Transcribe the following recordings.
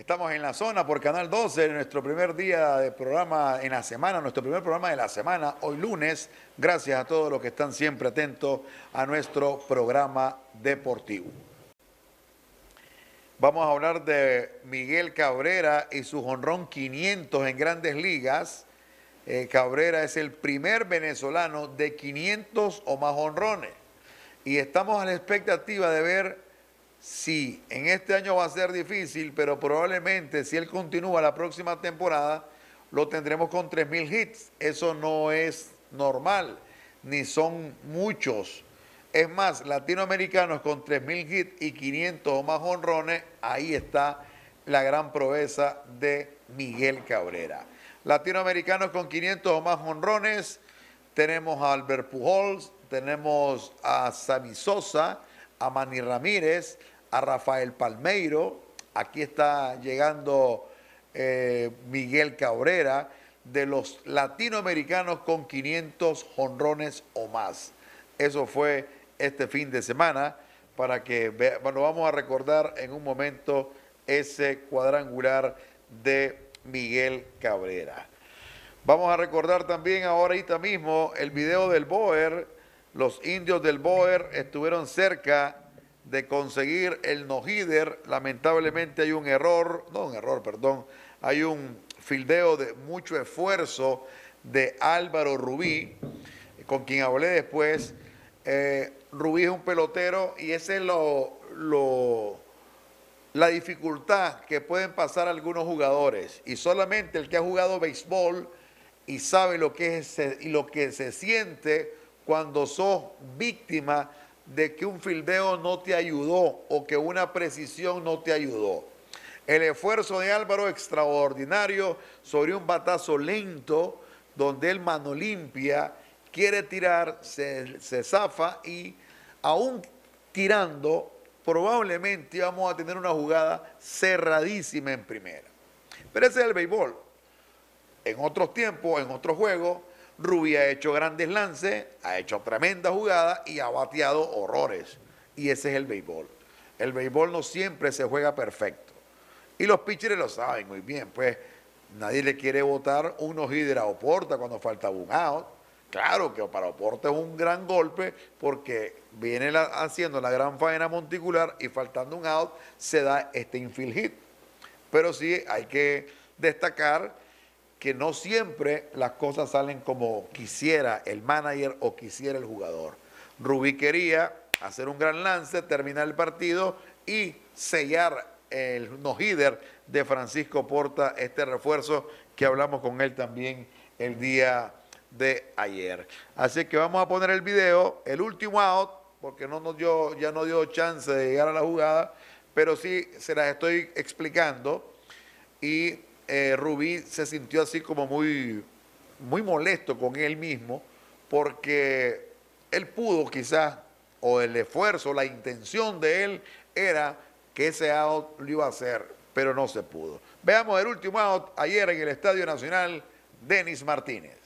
Estamos en la zona por Canal 12, nuestro primer día de programa en la semana, nuestro primer programa de la semana, hoy lunes. Gracias a todos los que están siempre atentos a nuestro programa deportivo. Vamos a hablar de Miguel Cabrera y su honrón 500 en grandes ligas. Eh, Cabrera es el primer venezolano de 500 o más honrones. Y estamos a la expectativa de ver Sí, en este año va a ser difícil, pero probablemente si él continúa la próxima temporada, lo tendremos con 3.000 hits. Eso no es normal, ni son muchos. Es más, latinoamericanos con 3.000 hits y 500 o más honrones, ahí está la gran proeza de Miguel Cabrera. Latinoamericanos con 500 o más honrones, tenemos a Albert Pujols, tenemos a Sammy Sosa, a Manny Ramírez, a Rafael Palmeiro, aquí está llegando eh, Miguel Cabrera, de los latinoamericanos con 500 jonrones o más. Eso fue este fin de semana para que bueno, vamos a recordar en un momento ese cuadrangular de Miguel Cabrera. Vamos a recordar también ahorita mismo el video del Boer. Los indios del Boer estuvieron cerca de conseguir el no-hitter. Lamentablemente hay un error, no un error, perdón, hay un fildeo de mucho esfuerzo de Álvaro Rubí, con quien hablé después. Eh, Rubí es un pelotero y ese es lo, lo, la dificultad que pueden pasar algunos jugadores. Y solamente el que ha jugado béisbol y sabe lo que es y lo que se siente cuando sos víctima de que un fildeo no te ayudó o que una precisión no te ayudó. El esfuerzo de Álvaro extraordinario sobre un batazo lento donde el mano limpia quiere tirar, se, se zafa y aún tirando probablemente vamos a tener una jugada cerradísima en primera. Pero ese es el béisbol. En otros tiempos, en otros juegos, Rubí ha hecho grandes lances, ha hecho tremenda jugada y ha bateado horrores. Y ese es el béisbol. El béisbol no siempre se juega perfecto. Y los pitchers lo saben muy bien. Pues nadie le quiere votar unos hidra a Oporta cuando falta un out. Claro que para Oporta es un gran golpe porque viene haciendo la gran faena monticular y faltando un out se da este infield hit. Pero sí hay que destacar que no siempre las cosas salen como quisiera el manager o quisiera el jugador. Rubí quería hacer un gran lance, terminar el partido y sellar el no-hitter de Francisco Porta, este refuerzo que hablamos con él también el día de ayer. Así que vamos a poner el video, el último out, porque no nos dio, ya no dio chance de llegar a la jugada, pero sí se las estoy explicando y eh, Rubí se sintió así como muy, muy molesto con él mismo porque él pudo quizás, o el esfuerzo, la intención de él era que ese out lo iba a hacer, pero no se pudo. Veamos el último out ayer en el Estadio Nacional, Denis Martínez.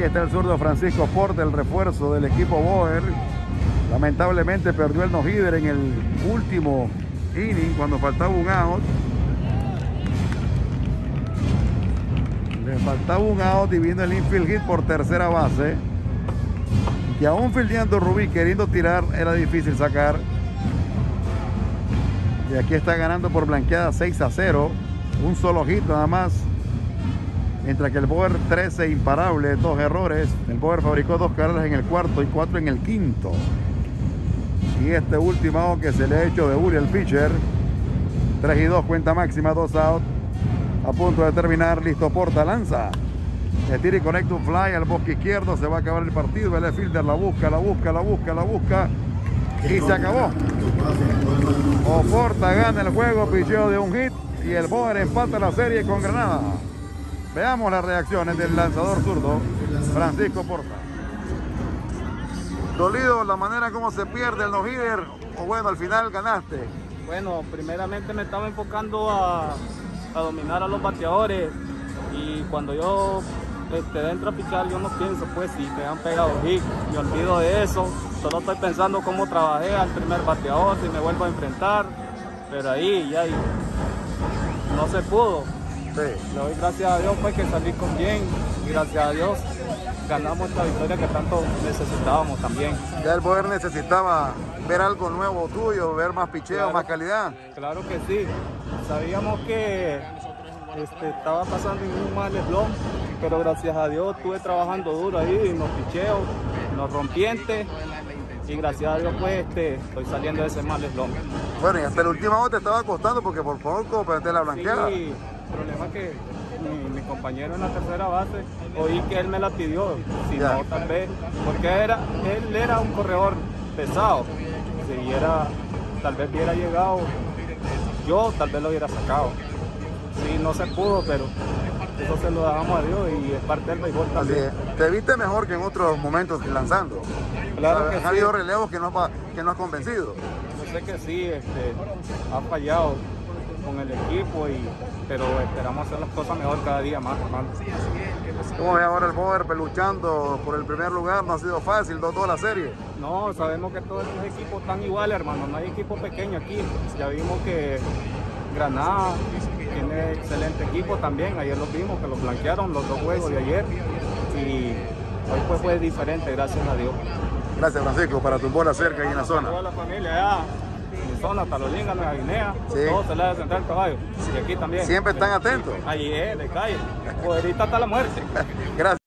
Aquí está el zurdo Francisco Porte, el refuerzo del equipo Boer. Lamentablemente perdió el no-hitter en el último inning cuando faltaba un out. Le faltaba un out y vino el infield hit por tercera base. Y aún fildeando Rubí queriendo tirar era difícil sacar. Y aquí está ganando por blanqueada 6 a 0. Un solo hit nada más mientras que el Boer 13 imparable, dos errores. El Boer fabricó dos carreras en el cuarto y cuatro en el quinto. Y este último que se le ha hecho de Uriel pitcher, 3 y 2, cuenta máxima, 2 out. A punto de terminar, listo Porta, lanza. Se tira y conecta un fly al bosque izquierdo, se va a acabar el partido. El fielder la busca, la busca, la busca, la busca. Y se acabó. Oporta gana el juego, picheo de un hit. Y el Boer empata la serie con Granada. Veamos las reacciones del lanzador zurdo, Francisco Porta. Dolido la manera como se pierde el no o bueno, al final ganaste. Bueno, primeramente me estaba enfocando a, dominar a los bateadores y cuando yo este, dentro a pichar, yo no pienso, pues, si me han pegado hit, me olvido de eso. Solo estoy pensando cómo trabajé al primer bateador, si me vuelvo a enfrentar. Pero ahí ya no se pudo. Le doy gracias a Dios, pues, que salí con bien. Y gracias a Dios ganamos esta victoria que tanto necesitábamos también. Ya el poder necesitaba ver algo nuevo tuyo, ver más picheo, más calidad. Claro que sí. Sabíamos que este, estaba pasando en un mal slump, pero gracias a Dios estuve trabajando duro ahí en los picheos, en los rompientes, y gracias a Dios pues este, estoy saliendo de ese mal slump. Bueno, y hasta el último te estaba costando porque por poco perdiste la blanqueada. Sí, problema es que mi, compañero en la tercera base, oí que él me la pidió, si no tal vez, porque era, él era un corredor pesado, si era, tal vez hubiera llegado, yo tal vez lo hubiera sacado sí, no se pudo, pero eso se lo dejamos a Dios y es parte del béisbol también. ¿Te viste mejor que en otros momentos lanzando? Claro que ha habido relevos que no, que no has convencido. Yo sé que sí, este, ha fallado con el equipo, y, pero esperamos hacer las cosas mejor cada día más, hermano. ¿Cómo ve ahora el Boer luchando por el primer lugar? No ha sido fácil, toda la serie. No, sabemos que todos los equipos están iguales, hermano. No hay equipo pequeño aquí. Ya vimos que Granada, tiene excelente equipo también. Ayer lo vimos que lo blanquearon los dos juegos de ayer y hoy pues fue diferente, gracias a Dios. Gracias Francisco, para tu bola cerca ahí en la zona. Toda la familia zona, Talolinga, Nueva Guinea, sí. todo se le da central caballo. Y aquí también. Siempre están atentos. Ahí es, de calle. Poderita hasta la muerte. Gracias.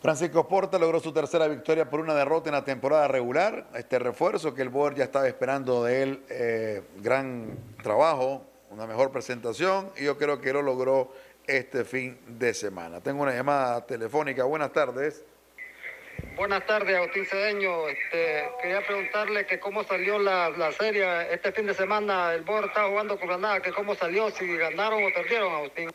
Francisco Porta logró su tercera victoria por una derrota en la temporada regular. Este refuerzo que el Boer ya estaba esperando de él, eh, gran trabajo, una mejor presentación y yo creo que lo logró este fin de semana. Tengo una llamada telefónica. Buenas tardes. Buenas tardes, Agustín Cedeño. Este, quería preguntarle que cómo salió la, serie este fin de semana. El Boer está jugando con Granada, que cómo salió, si ganaron o perdieron, Agustín.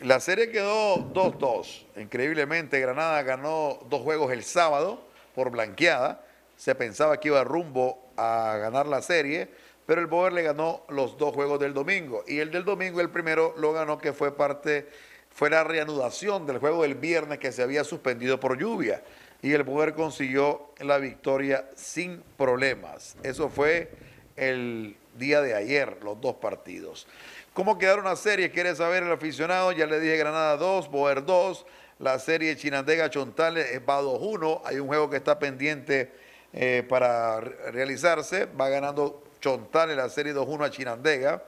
La serie quedó 2-2. Increíblemente, Granada ganó dos juegos el sábado por blanqueada. Se pensaba que iba rumbo a ganar la serie, pero el Boer le ganó los dos juegos del domingo. Y el del domingo, el primero, lo ganó que fue parte, fue la reanudación del juego del viernes que se había suspendido por lluvia. Y el Boer consiguió la victoria sin problemas. Eso fue el día de ayer, los dos partidos. ¿Cómo quedaron las series? ¿Quiere saber el aficionado? Ya le dije Granada 2, Boer 2. La serie Chinandega Chontales va 2-1. Hay un juego que está pendiente eh, para realizarse. Va ganando Chontales la serie 2-1 a Chinandega.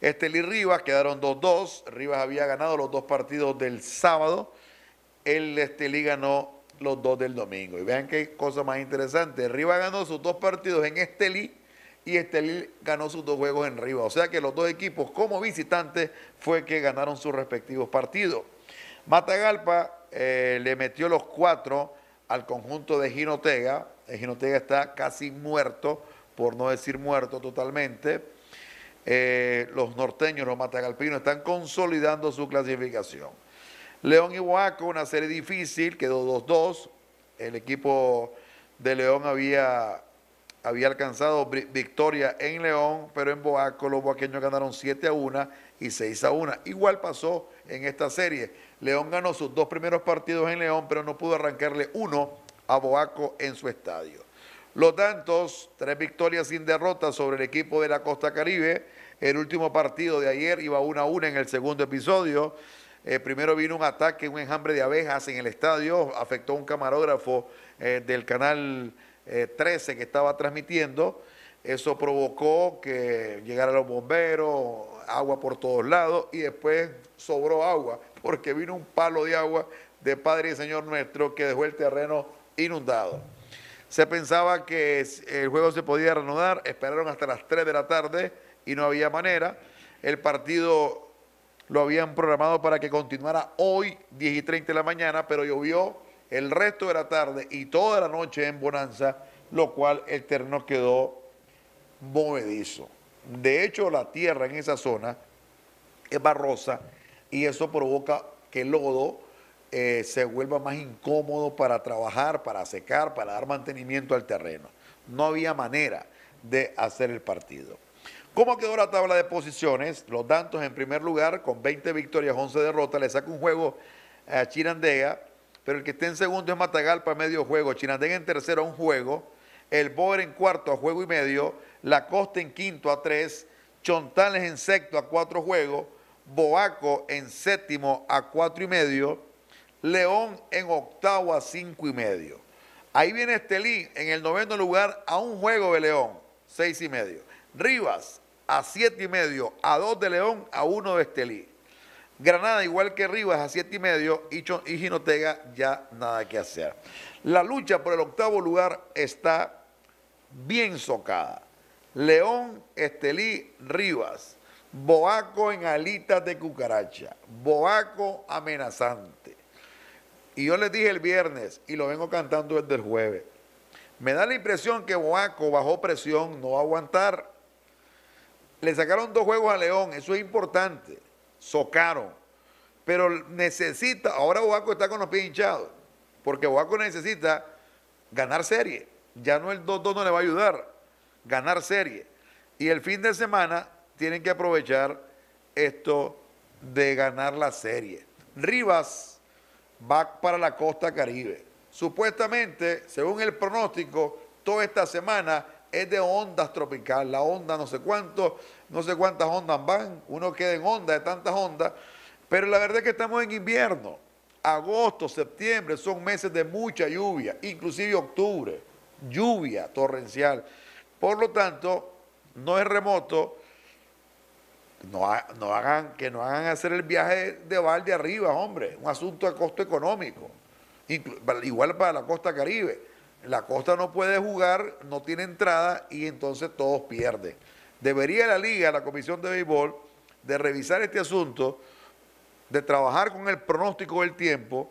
Estelí Rivas quedaron 2-2. Rivas había ganado los dos partidos del sábado. El Estelí ganó los dos del domingo. Y vean qué cosa más interesante. Rivas ganó sus dos partidos en Estelí y Estelí ganó sus dos juegos en Rivas. O sea que los dos equipos como visitantes fue que ganaron sus respectivos partidos. Matagalpa eh, le metió los cuatro al conjunto de Ginotega. El Ginotega está casi muerto, por no decir muerto totalmente. Eh, los norteños, los matagalpinos, están consolidando su clasificación. León y Huaco, una serie difícil, quedó 2-2. El equipo de León había había alcanzado victoria en León, pero en Boaco los boaqueños ganaron 7 a 1 y 6 a 1. Igual pasó en esta serie. León ganó sus dos primeros partidos en León, pero no pudo arrancarle uno a Boaco en su estadio. Los tantos, tres victorias sin derrota sobre el equipo de la Costa Caribe. El último partido de ayer iba 1 a 1 en el segundo episodio. Eh, primero vino un ataque, un enjambre de abejas en el estadio, afectó a un camarógrafo eh, del canal 13 eh, que estaba transmitiendo. Eso provocó que llegaran los bomberos, agua por todos lados y después sobró agua porque vino un palo de agua de Padre y Señor nuestro que dejó el terreno inundado. Se pensaba que el juego se podía reanudar, esperaron hasta las 3 de la tarde y no había manera. El partido lo habían programado para que continuara hoy, 10 y 30 de la mañana, pero llovió el resto de la tarde y toda la noche en Bonanza, lo cual el terreno quedó movedizo. De hecho, la tierra en esa zona es barrosa y eso provoca que el lodo eh, se vuelva más incómodo para trabajar, para secar, para dar mantenimiento al terreno. No había manera de hacer el partido. ¿Cómo quedó la tabla de posiciones? Los Dantos en primer lugar con 20 victorias, 11 derrotas. Le saca un juego a Chirandega, pero el que está en segundo es Matagalpa, medio juego. Chirandega en tercero a un juego. El Boer en cuarto a juego y medio. La Costa en quinto a tres. Chontales en sexto a cuatro juegos. Boaco en séptimo a cuatro y medio. León en octavo a cinco y medio. Ahí viene Estelí en el noveno lugar a un juego de León, seis y medio. Rivas a siete y medio, a dos de León, a uno de Estelí. Granada, igual que Rivas, a siete y medio, y, y Ginotega ya nada que hacer. La lucha por el octavo lugar está bien socada. León, Estelí, Rivas. Boaco en alitas de cucaracha. Boaco amenazante. Y yo les dije el viernes, y lo vengo cantando desde el jueves, me da la impresión que Boaco bajó presión, no va a aguantar. Le sacaron dos juegos a León, eso es importante. Socaron. Pero necesita, ahora Boaco está con los pies hinchados, porque Boaco necesita ganar serie. Ya no el 2-2 no le va a ayudar, ganar serie. Y el fin de semana tienen que aprovechar esto de ganar la serie. Rivas va para la costa caribe. Supuestamente, según el pronóstico, toda esta semana es de ondas tropical, la onda no sé cuánto, no sé cuántas ondas van, uno queda en onda de tantas ondas, pero la verdad es que estamos en invierno. Agosto, septiembre son meses de mucha lluvia, inclusive octubre, lluvia torrencial. Por lo tanto, no es remoto no, hagan, que no hagan hacer el viaje de balde arriba, hombre, un asunto de costo económico. Igual para la costa caribe. La costa no puede jugar, no tiene entrada y entonces todos pierden. Debería la liga, la comisión de béisbol, de revisar este asunto, de trabajar con el pronóstico del tiempo,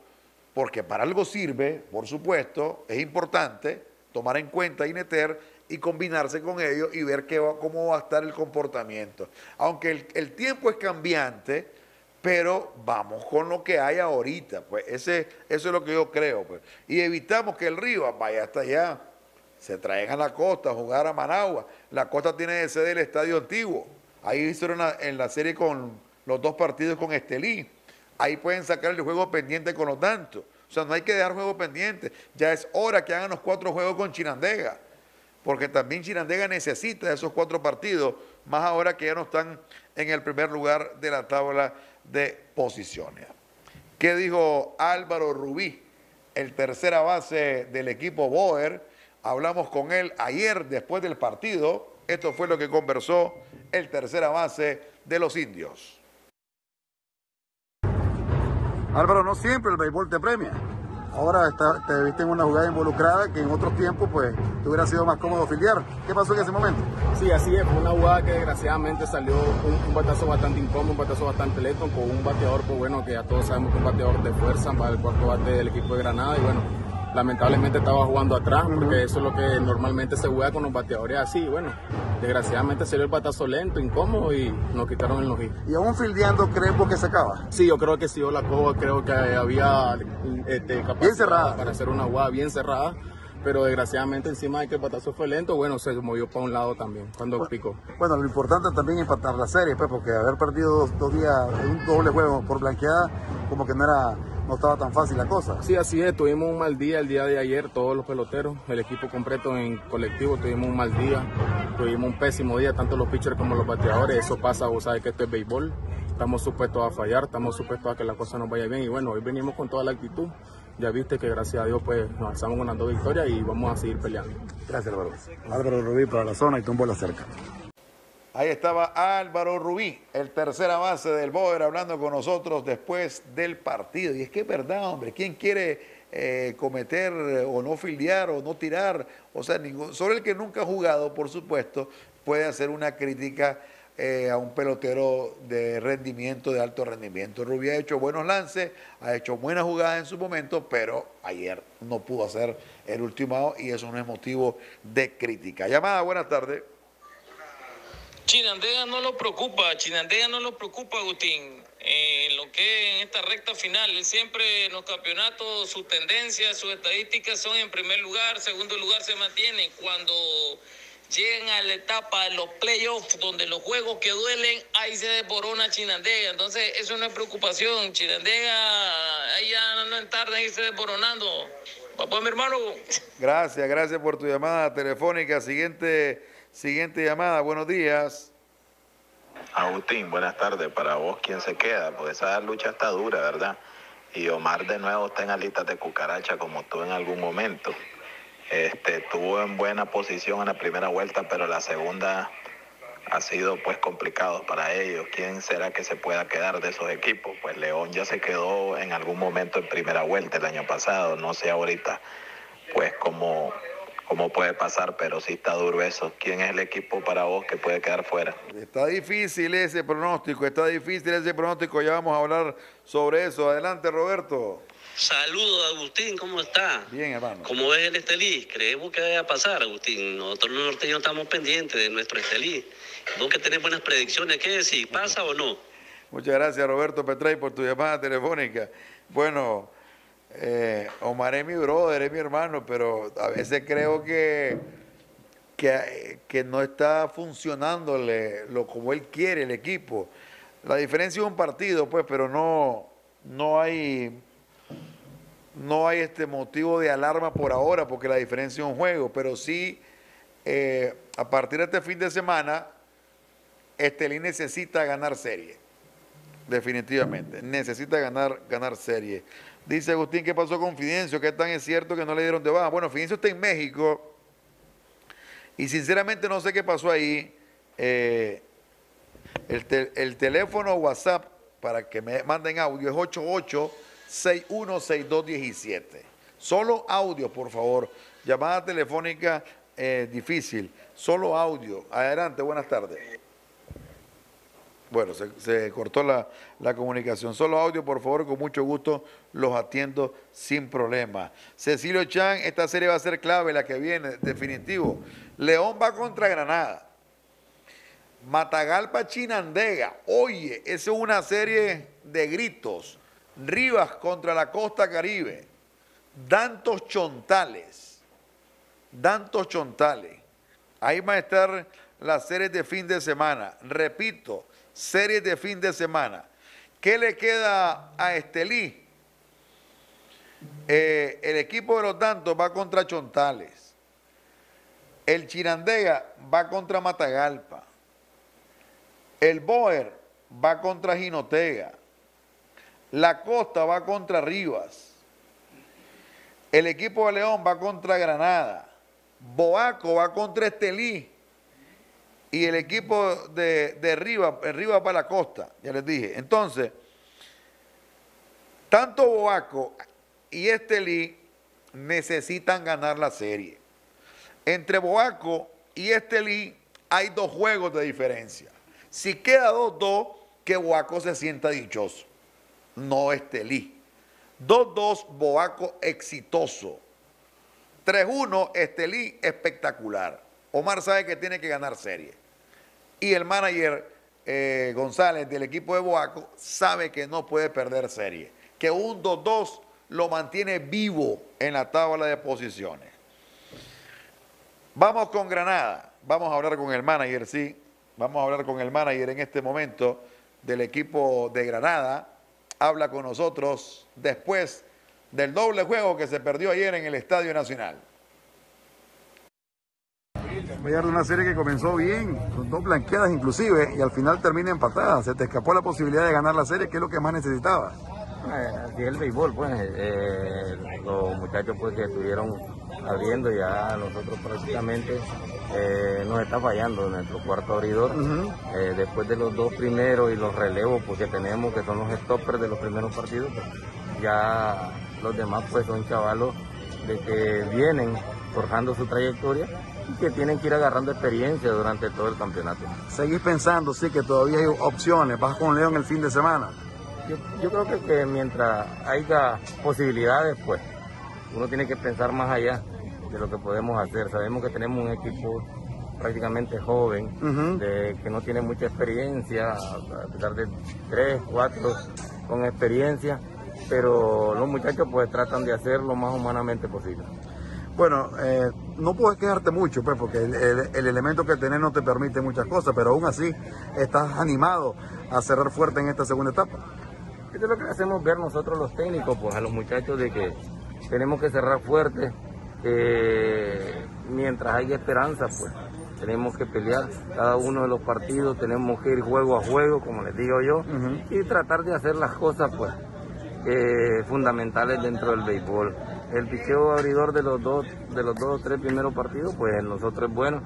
porque para algo sirve, por supuesto, es importante tomar en cuenta INETER y combinarse con ellos y ver cómo va a estar el comportamiento. Aunque el, tiempo es cambiante, pero vamos con lo que hay ahorita, pues ese, eso es lo que yo creo. Pues. Y evitamos que el Rivas vaya hasta allá, se traigan a la costa a jugar a Managua. La costa tiene de sede el estadio antiguo. Ahí hicieron en la serie con los dos partidos con Estelí. Ahí pueden sacar el juego pendiente con los tantos. O sea, no hay que dejar juego pendiente. Ya es hora que hagan los cuatro juegos con Chinandega porque también Chirandega necesita esos cuatro partidos, más ahora que ya no están en el primer lugar de la tabla de posiciones. ¿Qué dijo Álvaro Rubí, el tercera base del equipo Boer? Hablamos con él ayer después del partido. Esto fue lo que conversó el tercera base de los indios. Álvaro, no siempre el béisbol te premia ahora te viste en una jugada involucrada que en otros tiempos pues te hubiera sido más cómodo filiar. ¿Qué pasó en ese momento? Sí, así es, fue una jugada que desgraciadamente salió un, batazo bastante incómodo, un batazo bastante lento con un bateador, pues bueno, que ya todos sabemos que un bateador de fuerza para el cuarto bate del equipo de Granada y bueno, lamentablemente estaba jugando atrás, porque eso es lo que normalmente se juega con los bateadores así. Bueno, desgraciadamente salió el batazo lento, incómodo y nos quitaron el hit. ¿Y aún fildeando crees que se acaba? Sí, yo creo que sí, yo la cojo, creo que había este, bien cerrada. para hacer una jugada bien cerrada. Pero desgraciadamente encima de que el batazo fue lento, bueno, se movió para un lado también cuando picó. Bueno, lo importante también es empatar la serie, pues, porque haber perdido dos, dos días, un doble juego por blanqueada, como que no era no estaba tan fácil la cosa. Sí, así es, tuvimos un mal día el día de ayer, todos los peloteros, el equipo completo en colectivo, tuvimos un mal día, tuvimos un pésimo día, tanto los pitchers como los bateadores, eso pasa, vos sabes que esto es béisbol, estamos supuestos a fallar, estamos supuestos a que la cosa nos vaya bien y bueno, hoy venimos con toda la actitud, ya viste que gracias a Dios pues nos alzamos dos victorias y vamos a seguir peleando. Gracias Álvaro. Álvaro Rubí para la zona y tumbo la cerca. Ahí estaba Álvaro Rubí, el tercera base del Boer, hablando con nosotros después del partido. Y es que es verdad, hombre, ¿quién quiere eh, cometer o no fildear o no tirar? O sea, ningún, solo el que nunca ha jugado, por supuesto, puede hacer una crítica eh, a un pelotero de rendimiento, de alto rendimiento. Rubí ha hecho buenos lances, ha hecho buenas jugadas en su momento, pero ayer no pudo hacer el último y eso no es motivo de crítica. Llamada, buenas tardes. Chinandega no lo preocupa, Chinandega no lo preocupa, Agustín. En lo que en esta recta final, siempre en los campeonatos, sus tendencias, sus estadísticas son en primer lugar, segundo lugar se mantiene. Cuando llegan a la etapa de los playoffs, donde los juegos que duelen, ahí se desborona Chinandega. Entonces, eso no es preocupación. Chinandega, ahí ya no es tarde irse desboronando. Papá, mi hermano. Gracias, gracias por tu llamada telefónica. Siguiente, siguiente llamada. Buenos días. Agustín, buenas tardes. Para vos, ¿quién se queda? Pues esa lucha está dura, ¿verdad? Y Omar de nuevo está en alitas de cucaracha como tú en algún momento. Este, estuvo en buena posición en la primera vuelta, pero la segunda ha sido pues complicado para ellos. ¿Quién será que se pueda quedar de esos equipos? Pues León ya se quedó en algún momento en primera vuelta el año pasado, no sé ahorita pues cómo, cómo puede pasar, pero sí está duro eso. ¿Quién es el equipo para vos que puede quedar fuera? Está difícil ese pronóstico, está difícil ese pronóstico, ya vamos a hablar sobre eso. Adelante Roberto. Saludos, Agustín, ¿cómo está? Bien, hermano. ¿Cómo ves el Estelí? Creemos que vaya a pasar, Agustín. Nosotros los norteños estamos pendientes de nuestro Estelí. Vos que tenés buenas predicciones, ¿qué decís? ¿Pasa o no? Muchas gracias, Roberto Petray, por tu llamada telefónica. Bueno, eh, Omar es mi brother, es mi hermano, pero a veces creo que, que, no está funcionándole lo como él quiere el equipo. La diferencia es un partido, pues, pero no, no hay no hay este motivo de alarma por ahora porque la diferencia es un juego, pero sí eh, a partir de este fin de semana, Estelín necesita ganar serie. Definitivamente, necesita ganar, ganar serie. Dice Agustín, ¿qué pasó con Fidencio? ¿Qué tan es cierto que no le dieron de baja? Bueno, Fidencio está en México y sinceramente no sé qué pasó ahí. Eh, el, el teléfono WhatsApp para que me manden audio es 88 616217. Solo audio, por favor. Llamada telefónica eh, difícil. Solo audio. Adelante, buenas tardes. Bueno, se, cortó la, la, comunicación. Solo audio, por favor, con mucho gusto los atiendo sin problema. Cecilio Chan, esta serie va a ser clave, la que viene, definitivo. León va contra Granada. Matagalpa Chinandega. Oye, esa es una serie de gritos. Rivas contra la costa caribe. Dantos Chontales. Dantos Chontales. Ahí va a estar las series de fin de semana. Repito, series de fin de semana. ¿Qué le queda a Estelí? Eh, el equipo de los Dantos va contra Chontales. El Chirandega va contra Matagalpa. El Boer va contra Jinotega. La Costa va contra Rivas. El equipo de León va contra Granada. Boaco va contra Estelí. Y el equipo de, de Rivas, Rivas para la Costa, ya les dije. Entonces, tanto Boaco y Estelí necesitan ganar la serie. Entre Boaco y Estelí hay dos juegos de diferencia. Si queda 2-2, que Boaco se sienta dichoso no Estelí. 2-2, Boaco exitoso. 3-1, Estelí espectacular. Omar sabe que tiene que ganar serie. Y el manager eh, González del equipo de Boaco sabe que no puede perder serie. Que un 2-2 lo mantiene vivo en la tabla de posiciones. Vamos con Granada. Vamos a hablar con el manager, sí. Vamos a hablar con el manager en este momento del equipo de Granada habla con nosotros después del doble juego que se perdió ayer en el Estadio Nacional. Voy a dar una serie que comenzó bien, con dos blanqueadas inclusive, y al final termina empatada. Se te escapó la posibilidad de ganar la serie, que es lo que más necesitabas. Así es el béisbol, pues. Eh, los muchachos pues que estuvieron abriendo ya nosotros prácticamente eh, nos está fallando nuestro cuarto abridor. Eh, después de los dos primeros y los relevos porque tenemos, que son los stoppers de los primeros partidos, pues, ya los demás pues son chavalos de que vienen forjando su trayectoria que tienen que ir agarrando experiencia durante todo el campeonato. Seguís pensando, sí, que todavía hay opciones, vas con León el fin de semana. Yo, creo que, que mientras haya posibilidades, pues uno tiene que pensar más allá de lo que podemos hacer. Sabemos que tenemos un equipo prácticamente joven, de, que no tiene mucha experiencia, a pesar de tres, cuatro con experiencia, pero los muchachos pues tratan de hacer lo más humanamente posible. Bueno, eh, no puedes quejarte mucho, pues, porque el, el- el elemento que tenés no te permite muchas cosas, pero aún así estás animado a cerrar fuerte en esta segunda etapa. Esto es lo que hacemos ver nosotros los técnicos, pues a los muchachos de que tenemos que cerrar fuerte, que mientras haya esperanza, pues tenemos que pelear cada uno de los partidos, tenemos que ir juego a juego, como les digo yo, y tratar de hacer las cosas, pues, que fundamentales dentro del béisbol. El picheo abridor de los dos, de los dos o tres primeros partidos, pues en nosotros es bueno.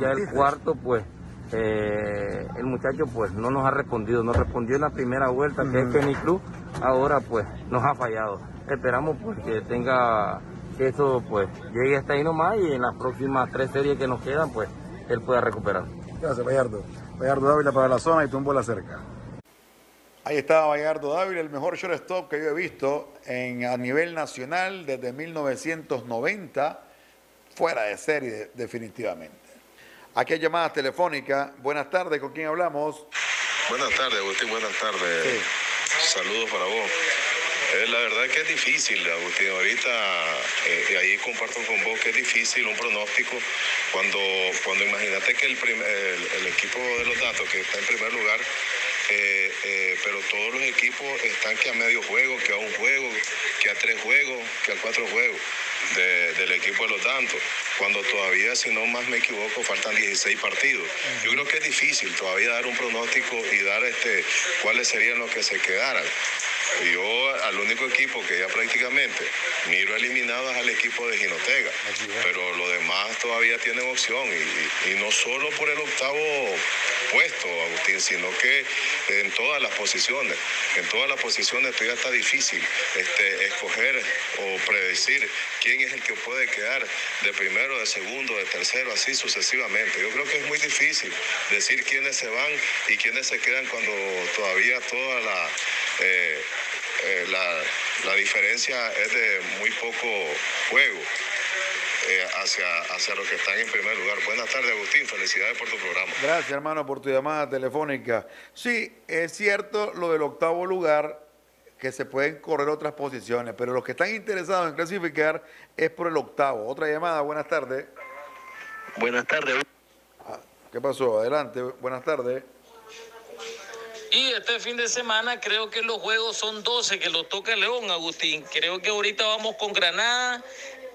Ya, el cuarto, pues, eh, el muchacho pues no nos ha respondido, nos respondió en la primera vuelta, que es Kenny Cruz, ahora pues nos ha fallado. Esperamos pues que tenga, que eso pues llegue hasta ahí nomás y en las próximas tres series que nos quedan pues él pueda recuperar. Gracias, Bayardo. Bayardo Dávila para la zona y tumbo la cerca. Ahí estaba Bayardo Dávila, el mejor shortstop que yo he visto en, a nivel nacional desde 1990, fuera de serie de- definitivamente. Aquí hay llamadas telefónicas. Buenas tardes, ¿con quién hablamos? Buenas tardes, Agustín, buenas tardes. Saludos para vos. Eh, la verdad que es difícil, Agustín. Ahorita, eh, y ahí comparto con vos que es difícil un pronóstico cuando, cuando imagínate que el, prim- el, el equipo de los datos que está en primer lugar, eh, eh, pero todos los equipos están que a medio juego, que a un juego, que a tres juegos, que a cuatro juegos de- del equipo de los tantos, cuando todavía, si no más me equivoco, faltan 16 partidos. Yo creo que es difícil todavía dar un pronóstico y dar este cuáles serían los que se quedaran. Yo al único equipo que ya prácticamente miro eliminado es al equipo de Ginotega, pero los demás todavía tienen opción y, y- y no solo por el octavo puesto, Agustín, sino que en todas las posiciones, en todas las posiciones todavía está difícil este, escoger o predecir quién es el que puede quedar de primero, de segundo, de tercero, así sucesivamente. Yo creo que es muy difícil decir quiénes se van y quiénes se quedan cuando todavía toda la... eh, eh, la, la diferencia es de muy poco juego eh, hacia, hacia los que están en primer lugar. Buenas tardes, Agustín. Felicidades por tu programa. Gracias, hermano, por tu llamada telefónica. Sí, es cierto lo del octavo lugar, que se pueden correr otras posiciones, pero los que están interesados en clasificar es por el octavo. Otra llamada, buenas tardes. Buenas tardes. Ah, ¿Qué pasó? Adelante, buenas tardes. Y este fin de semana creo que los juegos son 12 que los toca León, Agustín. Creo que ahorita vamos con Granada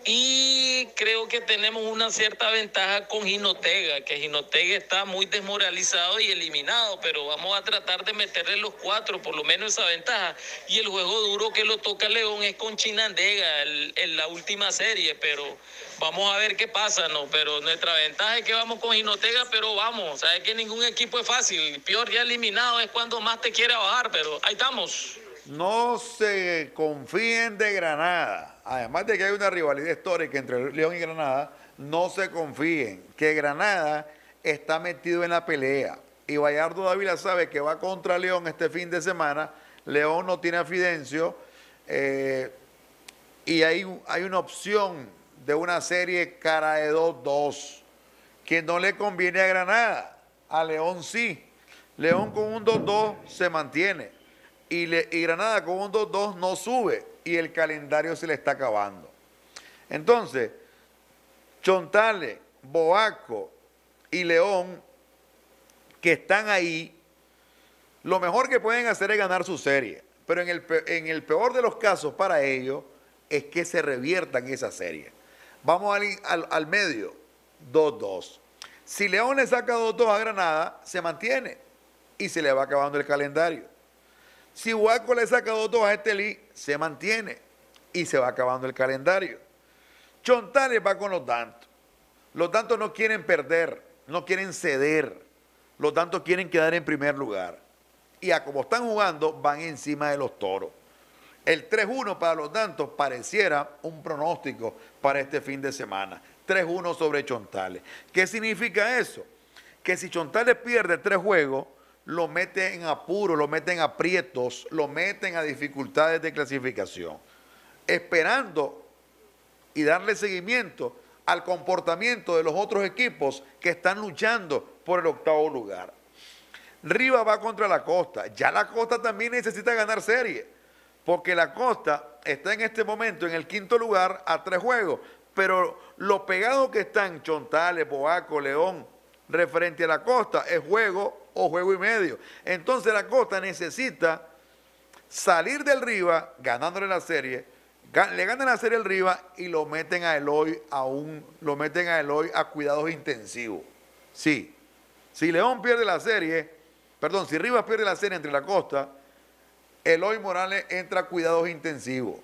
y creo que tenemos una cierta ventaja con Ginotega, que Ginotega está muy desmoralizado y eliminado, pero vamos a tratar de meterle los cuatro, por lo menos esa ventaja. Y el juego duro que lo toca León es con Chinandega en la última serie, pero vamos a ver qué pasa, ¿no? Pero nuestra ventaja es que vamos con Ginotega, pero vamos, sabes que ningún equipo es fácil. Peor ya eliminado es cuando más te quiere bajar, pero ahí estamos. No se confíen de Granada. Además de que hay una rivalidad histórica entre León y Granada, no se confíen que Granada está metido en la pelea. Y Bayardo Dávila sabe que va contra León este fin de semana. León no tiene a Fidencio. eh, y hay, hay una opción de una serie cara de 2-2 que no le conviene a Granada. A León sí. León con un 2-2 se mantiene. Y, le- Granada con un 2-2 no sube. Y el calendario se le está acabando. Entonces, Chontale, Boaco y León, que están ahí, lo mejor que pueden hacer es ganar su serie. Pero en el, en el peor de los casos para ellos es que se reviertan esa serie. Vamos al, al- al medio, 2-2. Si León le saca 2-2 a Granada, se mantiene y se le va acabando el calendario. Si Huaco le saca 2-2 a Estelí, se mantiene y se va acabando el calendario. Chontales va con los tantos. Los tantos no quieren perder, no quieren ceder. Los tantos quieren quedar en primer lugar. Y a como están jugando, van encima de los toros. El 3-1 para los tantos pareciera un pronóstico para este fin de semana. 3-1 sobre Chontales. ¿Qué significa eso? Que si Chontales pierde tres juegos, lo mete en apuro, lo mete en aprietos, lo meten a dificultades de clasificación. Esperando y darle seguimiento al comportamiento de los otros equipos que están luchando por el octavo lugar. Riva va contra la Costa. Ya la Costa también necesita ganar serie, porque la Costa está en este momento en el quinto lugar a tres juegos, pero lo pegado que están Chontales, Boaco, León, referente a la costa, es juego o juego y medio. Entonces la costa necesita salir del Riva ganándole la serie, le ganan la serie el Riva y lo meten a Eloy a un, lo meten a Eloy a cuidados intensivos. Sí. Si León pierde la serie, perdón, si Rivas pierde la serie entre la costa, Eloy Morales entra a cuidados intensivos.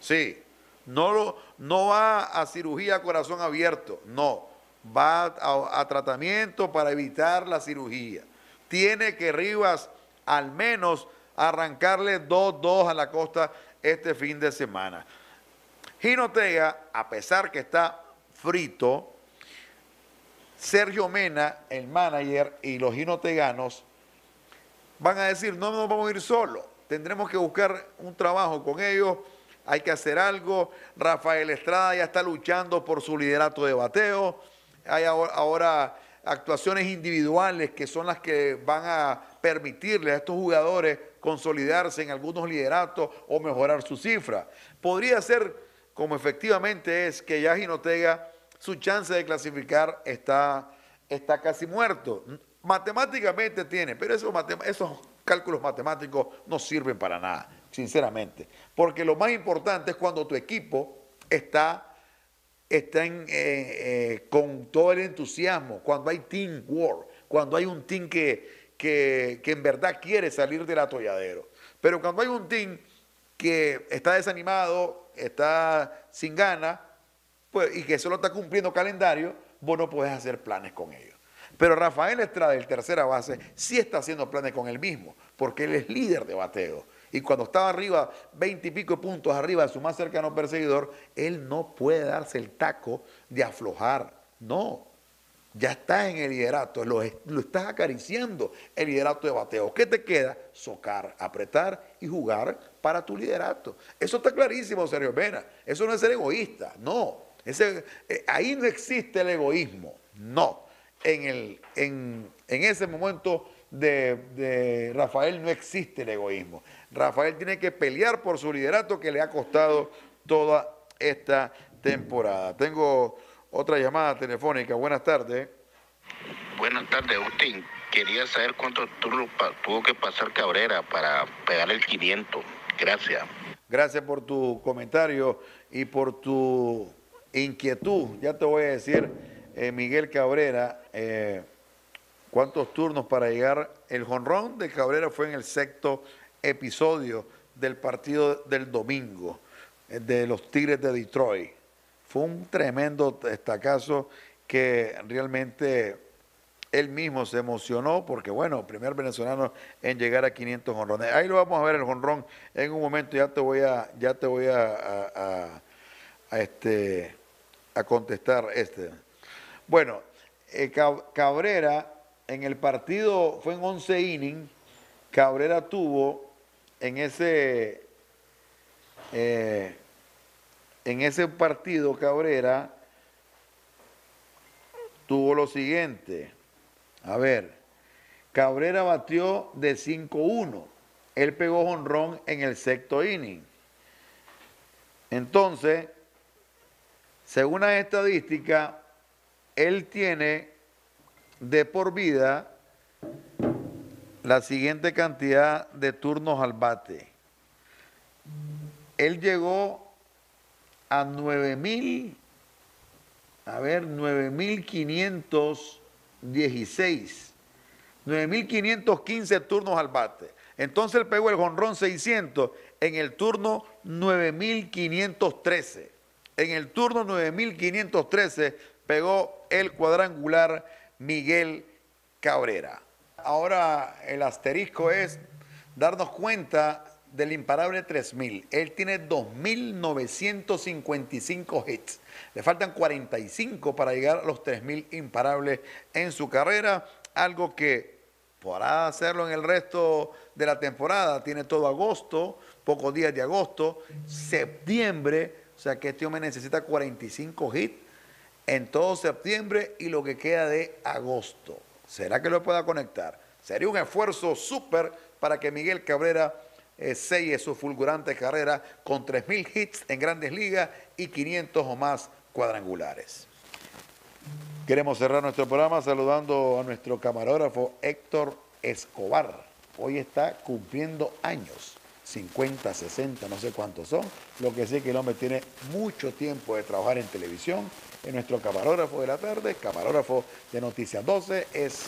Sí. No, lo, no va a cirugía corazón abierto, no. Va a, tratamiento para evitar la cirugía. Tiene que Rivas al menos arrancarle 2-2 a la costa este fin de semana. Ginotega, a pesar que está frito, Sergio Mena, el manager, y los ginoteganos van a decir, no nos vamos a ir solos, tendremos que buscar un trabajo con ellos, hay que hacer algo. Rafael Estrada ya está luchando por su liderato de bateo. Hay ahora actuaciones individuales que son las que van a permitirle a estos jugadores consolidarse en algunos lideratos o mejorar su cifra. Podría ser, como efectivamente es, que ya Ginotega, su chance de clasificar está, está casi muerto. Matemáticamente tiene, pero esos, esos cálculos matemáticos no sirven para nada, sinceramente. Porque lo más importante es cuando tu equipo está está eh, eh, con todo el entusiasmo, cuando hay team war, cuando hay un team que, que, en verdad quiere salir del atolladero. Pero cuando hay un team que está desanimado, está sin ganas, pues, y que solo está cumpliendo calendario, vos no puedes hacer planes con ellos. Pero Rafael Estrada, el tercera base, sí está haciendo planes con él mismo, porque él es líder de bateo. Y cuando estaba arriba, 20 y pico puntos arriba de su más cercano perseguidor, él no puede darse el taco de aflojar. No, ya está en el liderato, lo, lo estás acariciando el liderato de bateo. ¿Qué te queda? Socar, apretar y jugar para tu liderato. Eso está clarísimo, Sergio Pena. Eso no es ser egoísta, no. Ese, eh, ahí no existe el egoísmo, no. En, el, en, en ese momento de, de Rafael no existe el egoísmo. Rafael tiene que pelear por su liderato que le ha costado toda esta temporada. Tengo otra llamada telefónica. Buenas tardes. Buenas tardes, Agustín. Quería saber turnos tuvo que pasar Cabrera para pegar el 500. Gracias. Gracias por tu comentario y por tu inquietud. Ya te voy a decir, eh, Miguel Cabrera, eh, cuántos turnos para llegar. El jonrón de Cabrera fue en el sexto episodio del partido del domingo eh, de los Tigres de Detroit. Fue un tremendo destacazo que realmente él mismo se emocionó porque, bueno, primer venezolano en llegar a 500 honrones. Ahí lo vamos a ver el honrón en un momento, ya te voy a, ya te voy a, este, a contestar este. Bueno, eh, Cabrera en el partido fue en 11 innings, Cabrera tuvo en ese, eh, en ese partido Cabrera tuvo lo siguiente. A ver, Cabrera batió de 5-1. Él pegó jonrón en el sexto inning. Entonces, según la estadística, él tiene de por vida la siguiente cantidad de turnos al bate. Él llegó a 9000, a ver, 9516, 9515 turnos al bate. Entonces él pegó el jonrón 600 en el turno 9513. En el turno 9513 pegó el cuadrangular Miguel Cabrera. Ahora el asterisco es darnos cuenta del imparable 3000. Él tiene 2955 hits. Le faltan 45 para llegar a los 3000 imparables en su carrera, algo que podrá hacerlo en el resto de la temporada. Tiene todo agosto, pocos días de agosto, septiembre, o sea que este hombre necesita 45 hits en todo septiembre y lo que queda de agosto. ¿Será que lo pueda conectar? Sería un esfuerzo súper para que Miguel Cabrera eh, selle su fulgurante carrera con 3.000 hits en grandes ligas y 500 o más cuadrangulares. Queremos cerrar nuestro programa saludando a nuestro camarógrafo Héctor Escobar. Hoy está cumpliendo años, 50, 60, no sé cuántos son. Lo que sé que el hombre tiene mucho tiempo de trabajar en televisión. Es nuestro camarógrafo de la tarde, camarógrafo de Noticias 12, es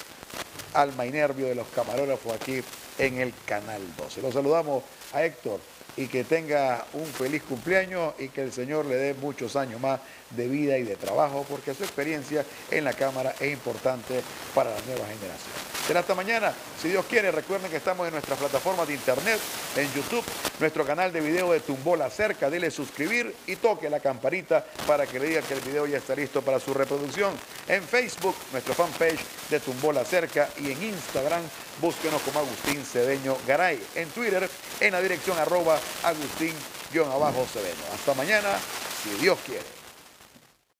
alma y nervio de los camarógrafos aquí en el Canal 12. Lo saludamos a Héctor y que tenga un feliz cumpleaños y que el Señor le dé muchos años más de vida y de trabajo, porque su experiencia en la Cámara es importante para las nuevas generaciones. Será hasta mañana, si Dios quiere. Recuerden que estamos en nuestras plataformas de internet, en YouTube, nuestro canal de video de Tumbola Cerca. Dele suscribir y toque la campanita para que le diga que el video ya está listo para su reproducción. En Facebook, nuestro fanpage de Tumbola Cerca y en Instagram, búsquenos como Agustín Cedeño Garay. En Twitter, en la dirección arroba Agustín-Cedeño. Hasta mañana, si Dios quiere.